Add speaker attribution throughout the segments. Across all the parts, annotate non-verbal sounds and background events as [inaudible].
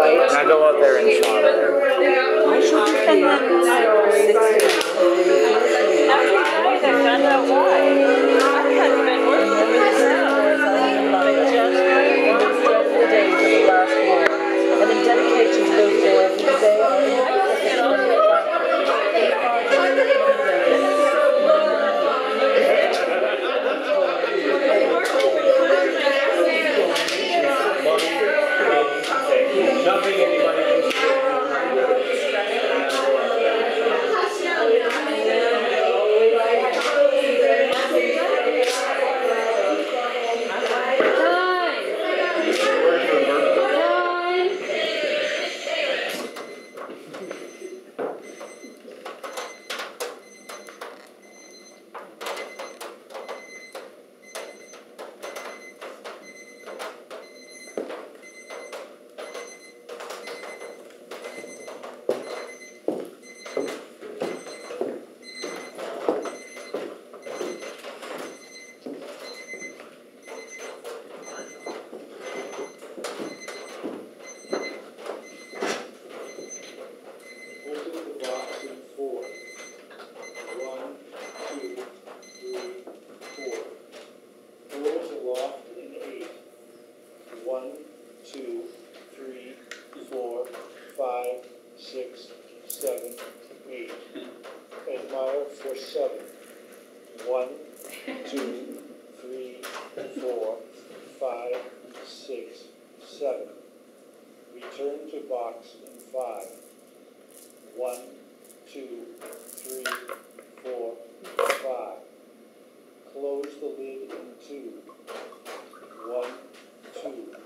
Speaker 1: And I go out there and shop.
Speaker 2: And then, every
Speaker 3: I've done that seven. One, two, three, four, five, six, seven. Return to box five. One, two, three, four, five. Close the lid in two. One, two.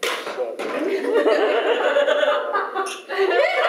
Speaker 3: So. [laughs]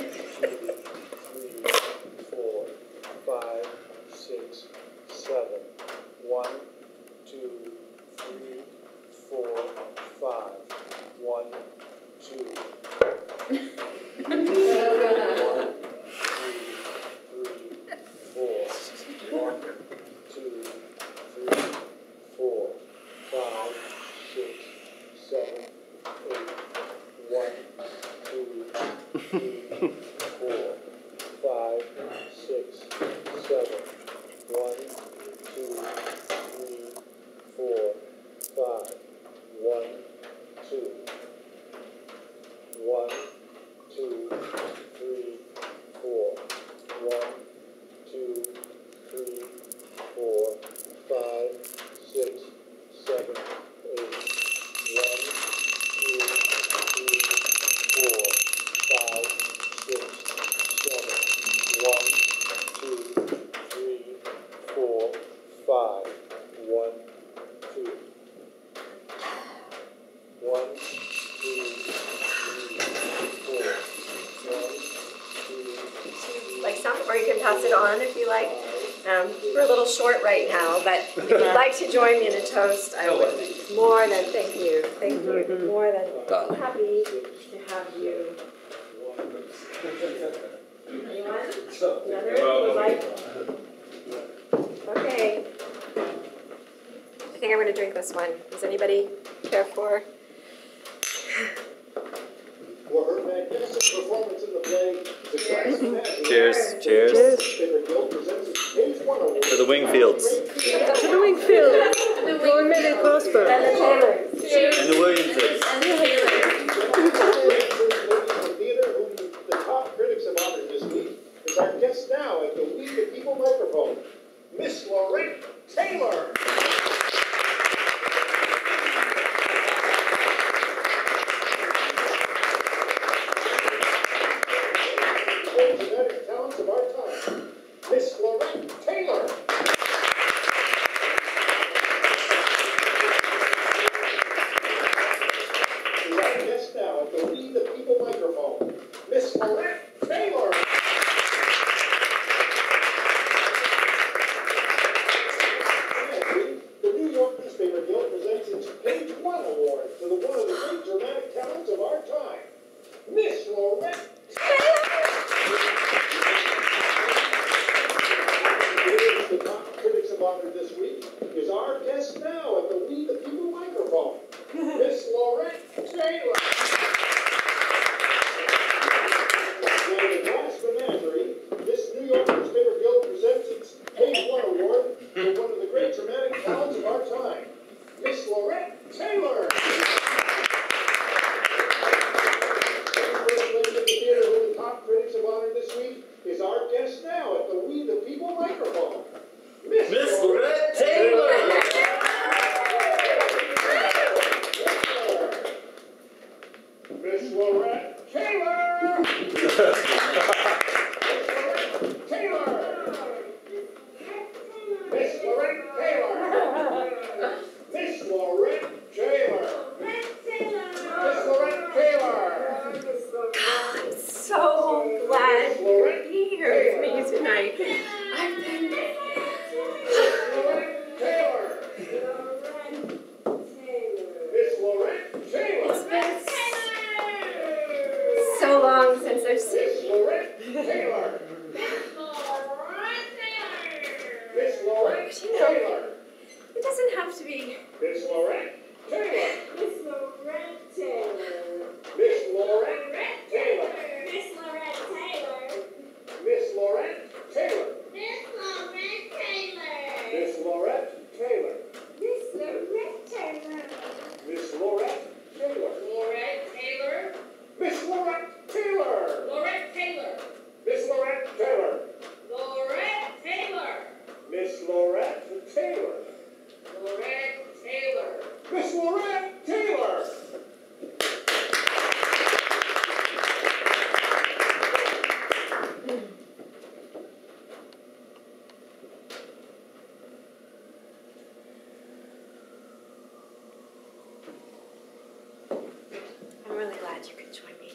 Speaker 3: pass it on if you like. Um, we're a little short right now, but if you'd [laughs] like to join me in a toast, I would more than thank you. Thank you. Mm-hmm, mm-hmm. More than happy to have you. Anyone? Another? Would like? Okay. I think I'm going to drink this one. Does anybody care for?
Speaker 4: Cheers. Cheers. Cheers
Speaker 2: to the
Speaker 5: Wingfields. this week is our guest now at the We the People microphone, Miss Laurette Taylor. Laurette Taylor. Laurette Taylor. Miss Laurette Taylor.
Speaker 3: I'm
Speaker 6: really glad you could join me